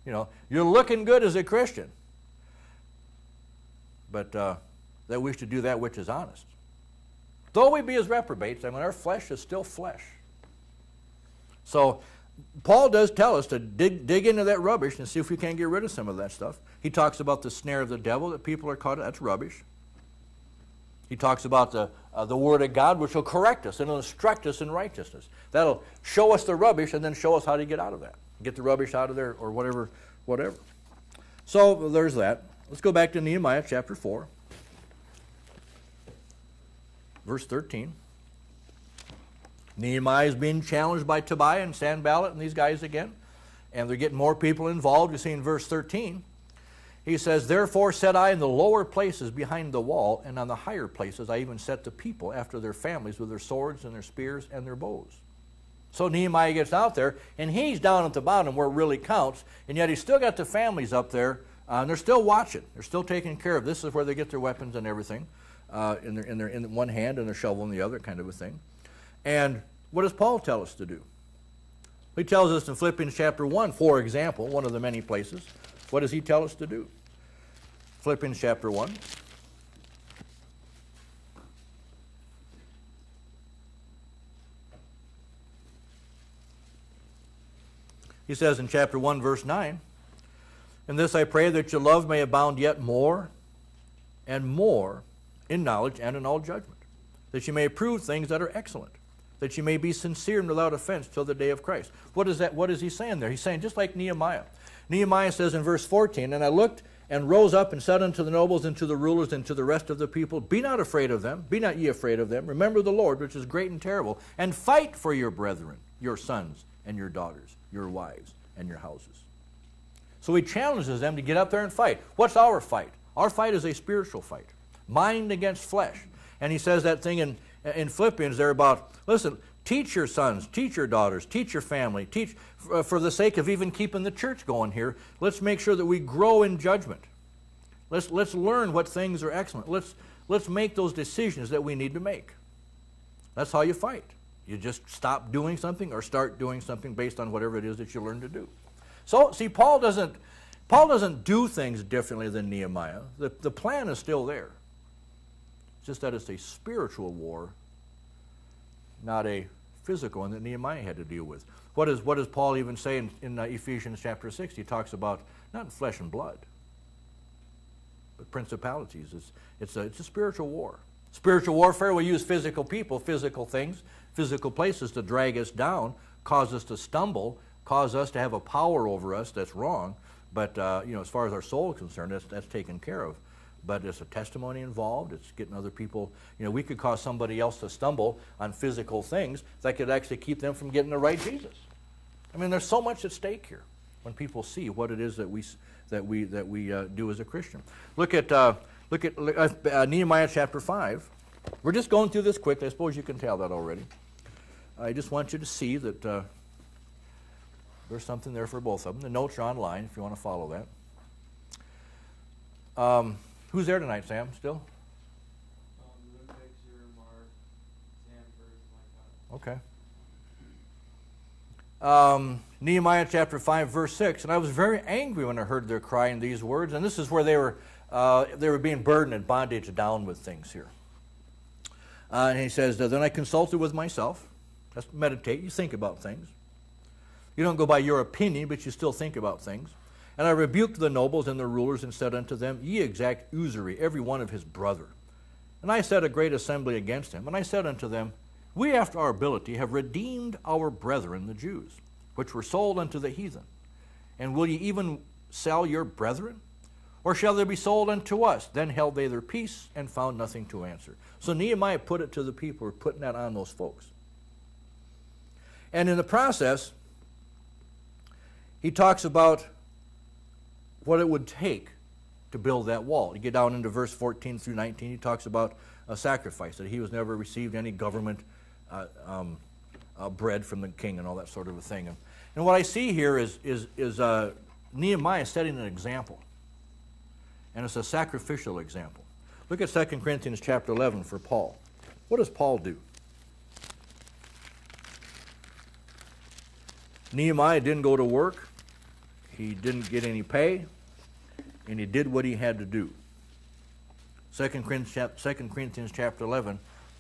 You know, you're looking good as a Christian, but uh, that we should do that which is honest. Though we be as reprobates, I mean, our flesh is still flesh. So, Paul does tell us to dig, dig into that rubbish and see if we can't get rid of some of that stuff. He talks about the snare of the devil that people are caught in. That's rubbish. He talks about the, uh, the Word of God, which will correct us and instruct us in righteousness. That'll show us the rubbish and then show us how to get out of that. Get the rubbish out of there or whatever, whatever. So there's that. Let's go back to Nehemiah chapter 4 verse 13. Nehemiah is being challenged by Tobiah and Sanballat and these guys again, and they're getting more people involved. You see in verse 13, he says, Therefore said I in the lower places behind the wall, and on the higher places I even set the people after their families with their swords and their spears and their bows. So Nehemiah gets out there, and he's down at the bottom where it really counts, and yet he's still got the families up there, uh, and they're still watching. They're still taking care of. This is where they get their weapons and everything uh, in, their, in, their, in one hand and their shovel in the other, kind of a thing. And what does Paul tell us to do? He tells us in Philippians chapter 1, for example, one of the many places, what does he tell us to do? Philippians chapter 1. He says in chapter 1, verse 9, In this I pray that your love may abound yet more and more in knowledge and in all judgment, that you may approve things that are excellent, that you may be sincere and without offense till the day of Christ. What is that? What is he saying there? He's saying just like Nehemiah. Nehemiah says in verse 14, And I looked and rose up and said unto the nobles and to the rulers and to the rest of the people, Be not afraid of them, be not ye afraid of them. Remember the Lord, which is great and terrible, and fight for your brethren, your sons and your daughters, your wives and your houses. So he challenges them to get up there and fight. What's our fight? Our fight is a spiritual fight mind against flesh. And he says that thing in, in Philippians there about, listen, teach your sons, teach your daughters, teach your family, teach uh, for the sake of even keeping the church going here. Let's make sure that we grow in judgment. Let's, let's learn what things are excellent. Let's, let's make those decisions that we need to make. That's how you fight. You just stop doing something or start doing something based on whatever it is that you learn to do. So, see, Paul doesn't, Paul doesn't do things differently than Nehemiah. The, the plan is still there just that it's a spiritual war, not a physical one that Nehemiah had to deal with. What, is, what does Paul even say in, in uh, Ephesians chapter 6? He talks about not flesh and blood, but principalities. It's, it's, a, it's a spiritual war. Spiritual warfare, we use physical people, physical things, physical places to drag us down, cause us to stumble, cause us to have a power over us that's wrong. But uh, you know, as far as our soul is concerned, that's, that's taken care of but there's a testimony involved. It's getting other people, you know, we could cause somebody else to stumble on physical things that could actually keep them from getting the right Jesus. I mean, there's so much at stake here when people see what it is that we, that we, that we uh, do as a Christian. Look at, uh, look at uh, uh Nehemiah chapter 5. We're just going through this quickly. I suppose you can tell that already. I just want you to see that uh, there's something there for both of them. The notes are online if you want to follow that. Um, Who's there tonight, Sam? Still? Okay. Um, Nehemiah chapter 5, verse 6. And I was very angry when I heard their cry in these words. And this is where they were, uh, they were being burdened and bondage down with things here. Uh, and he says, Then I consulted with myself. Just meditate. You think about things. You don't go by your opinion, but you still think about things. And I rebuked the nobles and the rulers and said unto them, Ye exact usury, every one of his brother. And I set a great assembly against him. And I said unto them, We after our ability have redeemed our brethren the Jews, which were sold unto the heathen. And will ye even sell your brethren? Or shall they be sold unto us? Then held they their peace and found nothing to answer. So Nehemiah put it to the people, putting that on those folks. And in the process, he talks about what it would take to build that wall. You get down into verse 14 through 19, he talks about a sacrifice, that he was never received any government uh, um, uh, bread from the king and all that sort of a thing. And, and what I see here is, is, is uh, Nehemiah setting an example and it's a sacrificial example. Look at 2 Corinthians chapter 11 for Paul. What does Paul do? Nehemiah didn't go to work, he didn't get any pay, and he did what he had to do. 2 Corinthians, chapter 11,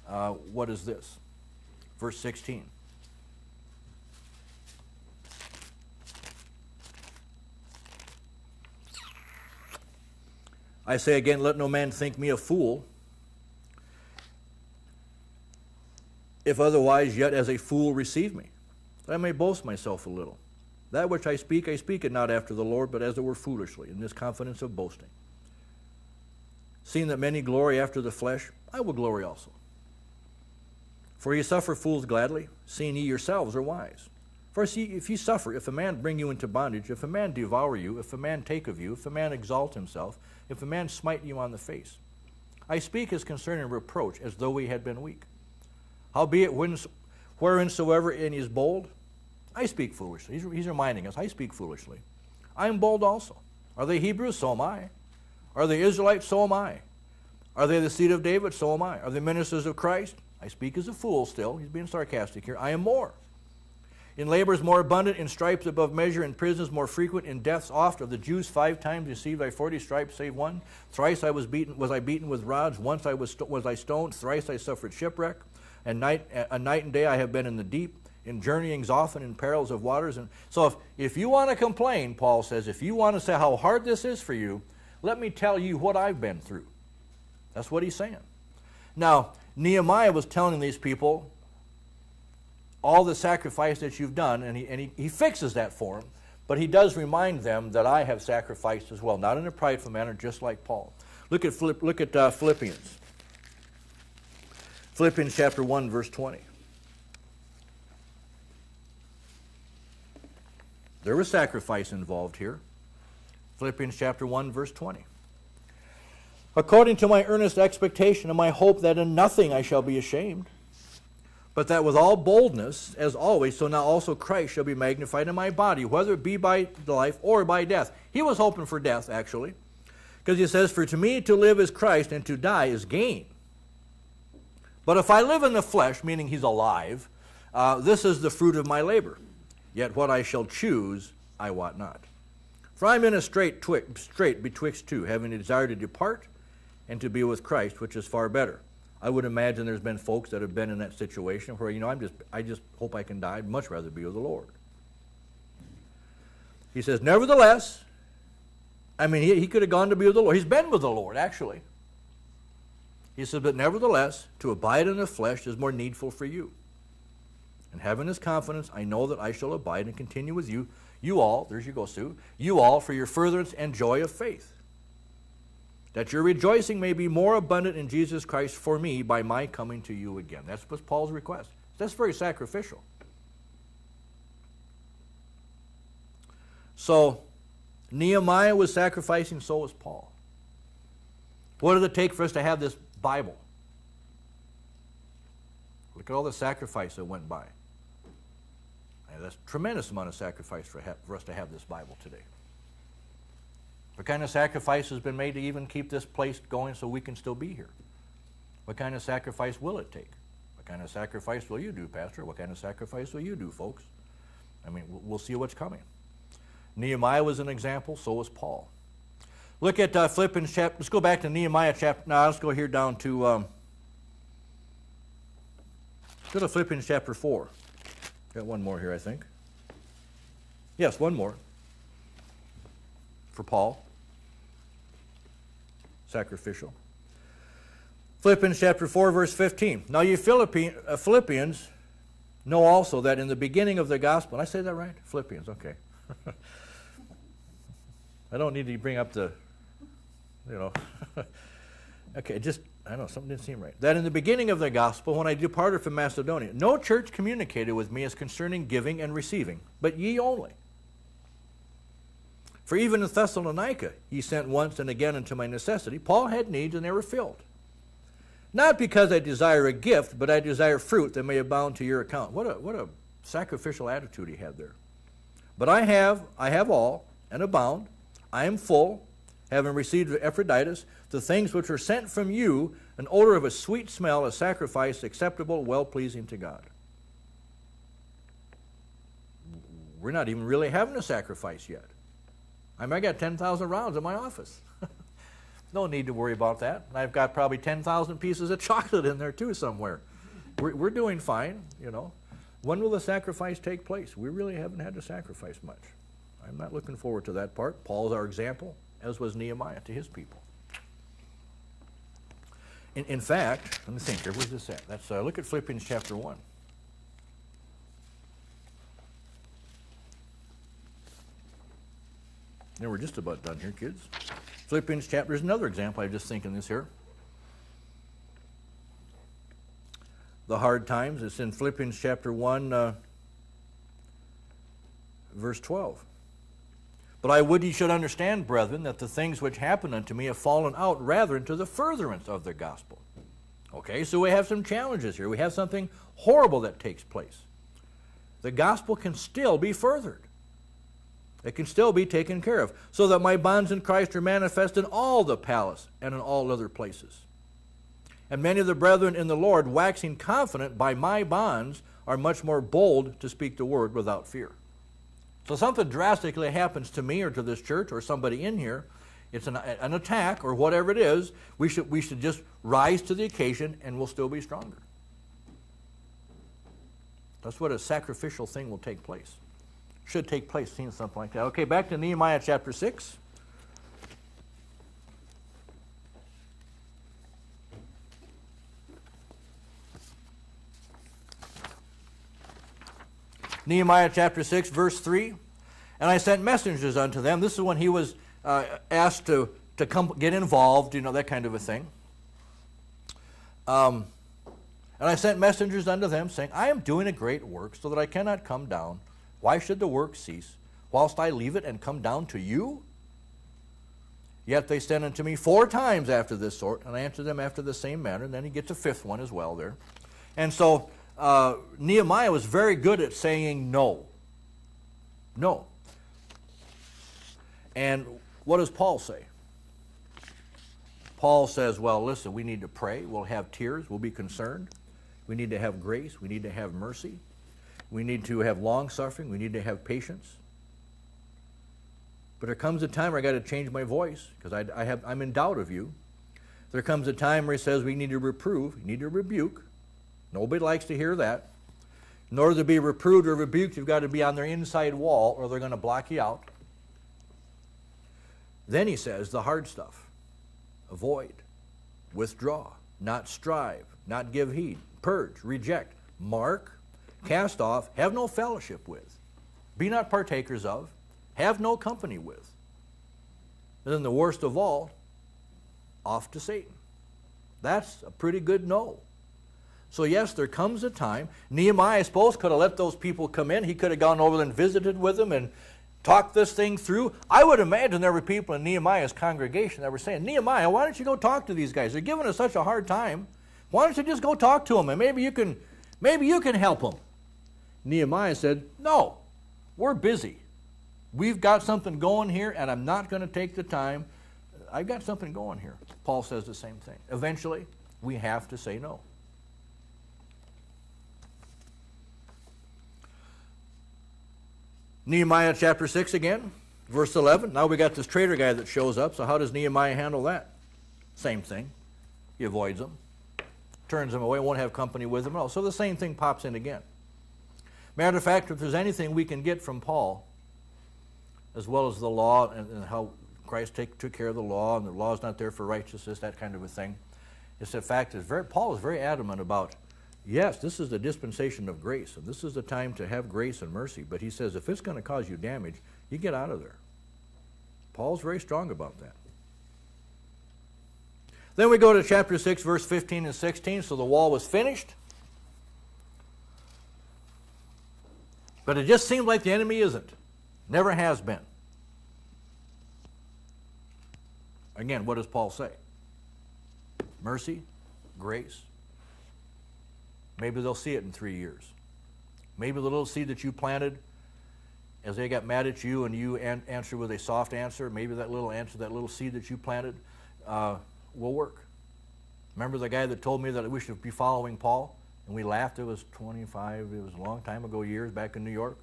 uh, what is this? Verse 16. I say again, let no man think me a fool. If otherwise, yet as a fool receive me, that I may boast myself a little. That which I speak, I speak it not after the Lord, but as it were foolishly, in this confidence of boasting. Seeing that many glory after the flesh, I will glory also. For ye suffer fools gladly, seeing ye yourselves are wise. For if ye suffer, if a man bring you into bondage, if a man devour you, if a man take of you, if a man exalt himself, if a man smite you on the face. I speak as concerning reproach, as though we had been weak. Howbeit, whereinsoever any is bold, I speak foolishly. He's, he's reminding us, I speak foolishly. I am bold also. Are they Hebrews? So am I. Are they Israelites? So am I. Are they the seed of David? So am I. Are they ministers of Christ? I speak as a fool still. He's being sarcastic here. I am more. In labors more abundant, in stripes above measure, in prisons more frequent, in deaths oft. Of the Jews five times received I forty stripes, save one. Thrice I was beaten, was I beaten with rods. Once I was, was I stoned. Thrice I suffered shipwreck. And night, a night and day I have been in the deep, in journeyings often, in perils of waters. And so, if, if you want to complain, Paul says, if you want to say how hard this is for you, let me tell you what I've been through. That's what he's saying. Now, Nehemiah was telling these people, all the sacrifice that you've done, and he, and he, he fixes that for them. But he does remind them that I have sacrificed as well, not in a prideful manner, just like Paul. Look at, look at uh, Philippians. Philippians chapter 1, verse 20. There was sacrifice involved here. Philippians chapter 1, verse 20. According to my earnest expectation and my hope that in nothing I shall be ashamed but that with all boldness, as always, so now also Christ shall be magnified in my body, whether it be by life or by death. He was hoping for death, actually, because he says, For to me to live is Christ, and to die is gain. But if I live in the flesh, meaning he's alive, uh, this is the fruit of my labor. Yet what I shall choose, I wot not. For I'm in a strait, strait betwixt two, having a desire to depart and to be with Christ, which is far better. I would imagine there's been folks that have been in that situation where, you know, I'm just, I just hope I can die. I'd much rather be with the Lord. He says, nevertheless, I mean, he, he could have gone to be with the Lord. He's been with the Lord, actually. He says, but nevertheless, to abide in the flesh is more needful for you. And having this confidence, I know that I shall abide and continue with you, you all, there's you go, Sue, you all for your furtherance and joy of faith that your rejoicing may be more abundant in Jesus Christ for me by my coming to you again. That's what Paul's request. That's very sacrificial. So, Nehemiah was sacrificing, so was Paul. What did it take for us to have this Bible? Look at all the sacrifice that went by. And that's a tremendous amount of sacrifice for, for us to have this Bible today. What kind of sacrifice has been made to even keep this place going so we can still be here? What kind of sacrifice will it take? What kind of sacrifice will you do, Pastor? What kind of sacrifice will you do, folks? I mean, we'll see what's coming. Nehemiah was an example, so was Paul. Look at uh, Philippians chapter. Let's go back to Nehemiah chapter. Now, let's go here down to. Um, go to Philippians chapter 4. Got one more here, I think. Yes, one more for Paul sacrificial. Philippians chapter 4, verse 15. Now, you uh, Philippians know also that in the beginning of the gospel, I say that right? Philippians, okay. I don't need to bring up the you know. okay, just, I don't know, something didn't seem right. That in the beginning of the gospel, when I departed from Macedonia, no church communicated with me as concerning giving and receiving, but ye only. For even in Thessalonica, ye sent once and again unto my necessity. Paul had needs, and they were filled. Not because I desire a gift, but I desire fruit that may abound to your account. What a, what a sacrificial attitude he had there. But I have, I have all, and abound. I am full, having received of Epaphroditus the things which are sent from you, an odor of a sweet smell, a sacrifice acceptable, well pleasing to God. We're not even really having a sacrifice yet. I mean, I got 10,000 rounds in my office. no need to worry about that. I've got probably 10,000 pieces of chocolate in there too somewhere. We're, we're doing fine, you know. When will the sacrifice take place? We really haven't had to sacrifice much. I'm not looking forward to that part. Paul's our example, as was Nehemiah to his people. In, in fact, let me think here. Where's this at? That's, uh, look at Philippians chapter 1. Now we're just about done here, kids. Philippians chapter is another example. I'm just thinking this here. The hard times. It's in Philippians chapter 1, uh, verse 12. But I would ye should understand, brethren, that the things which happen unto me have fallen out rather into the furtherance of the gospel. Okay, so we have some challenges here. We have something horrible that takes place. The gospel can still be furthered. It can still be taken care of, so that my bonds in Christ are manifest in all the palace and in all other places. And many of the brethren in the Lord, waxing confident by my bonds, are much more bold to speak the word without fear. So something drastically happens to me or to this church or somebody in here, it's an, an attack or whatever it is, we should, we should just rise to the occasion and we'll still be stronger. That's what a sacrificial thing will take place should take place, seeing something like that. Okay, back to Nehemiah chapter 6. Nehemiah chapter 6, verse 3. And I sent messengers unto them. This is when he was uh, asked to, to come get involved, you know, that kind of a thing. Um, and I sent messengers unto them, saying, I am doing a great work, so that I cannot come down. Why should the work cease, whilst I leave it and come down to you? Yet they sent unto me four times after this sort, and I answered them after the same manner. And then he gets a fifth one as well there. And so uh, Nehemiah was very good at saying no. No. And what does Paul say? Paul says, well, listen, we need to pray. We'll have tears. We'll be concerned. We need to have grace. We need to have mercy. We need to have long suffering. We need to have patience. But there comes a time where I got to change my voice because I, I have, I'm in doubt of you. There comes a time where he says we need to reprove, we need to rebuke. Nobody likes to hear that. In order to be reproved or rebuked, you've got to be on their inside wall or they're going to block you out. Then he says the hard stuff. Avoid, withdraw, not strive, not give heed, purge, reject, mark, cast off, have no fellowship with, be not partakers of, have no company with. And then the worst of all, off to Satan. That's a pretty good no. So, yes, there comes a time. Nehemiah, I suppose, could have let those people come in. He could have gone over and visited with them and talked this thing through. I would imagine there were people in Nehemiah's congregation that were saying, Nehemiah, why don't you go talk to these guys? They're giving us such a hard time. Why don't you just go talk to them and maybe you can, maybe you can help them. Nehemiah said, No, we're busy. We've got something going here, and I'm not going to take the time. I've got something going here. Paul says the same thing. Eventually, we have to say no. Nehemiah chapter 6 again, verse 11. Now we got this traitor guy that shows up, so how does Nehemiah handle that? Same thing. He avoids them, turns them away, won't have company with them. So the same thing pops in again. Matter of fact, if there's anything we can get from Paul, as well as the law and, and how Christ take, took care of the law and the law is not there for righteousness, that kind of a thing, it's the fact that Paul is very adamant about, yes, this is the dispensation of grace, and this is the time to have grace and mercy, but he says if it's going to cause you damage, you get out of there. Paul's very strong about that. Then we go to chapter 6, verse 15 and 16. So the wall was finished. But it just seems like the enemy isn't. Never has been. Again, what does Paul say? Mercy, grace. Maybe they'll see it in three years. Maybe the little seed that you planted, as they got mad at you and you an- answered with a soft answer, maybe that little answer, that little seed that you planted, uh, will work. Remember the guy that told me that we should be following Paul? And we laughed. It was 25, it was a long time ago, years back in New York.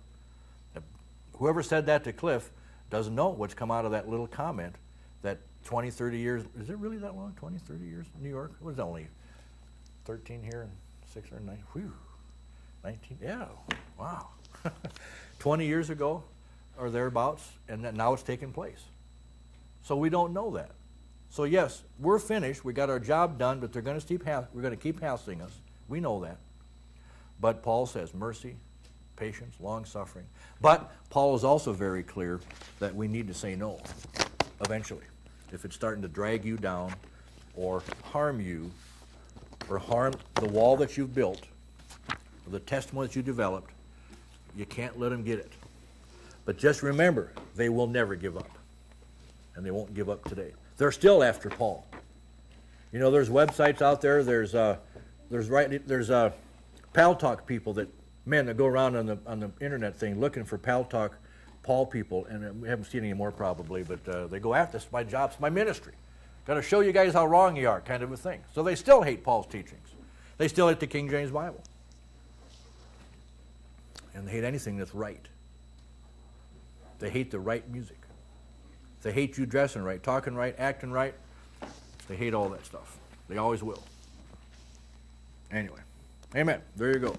Whoever said that to Cliff doesn't know what's come out of that little comment that 20, 30 years, is it really that long? 20, 30 years in New York? It was only 13 here and 6 or 9. Whew. 19, yeah, wow. 20 years ago or thereabouts, and now it's taking place. So we don't know that. So yes, we're finished. We got our job done, but they're going to keep we're going to keep hassling us. We know that. But Paul says mercy, patience, long suffering. But Paul is also very clear that we need to say no eventually. If it's starting to drag you down or harm you or harm the wall that you've built or the testimony that you developed, you can't let them get it. But just remember, they will never give up. And they won't give up today. They're still after Paul. You know, there's websites out there. There's uh, there's right there's uh, Paltalk people that men that go around on the on the internet thing looking for Paltalk Paul people, and we haven't seen any more probably, but uh, they go after this. My job's my ministry. Got to show you guys how wrong you are, kind of a thing. So they still hate Paul's teachings. They still hate the King James Bible, and they hate anything that's right. They hate the right music. They hate you dressing right, talking right, acting right. They hate all that stuff. They always will. Anyway, amen. There you go.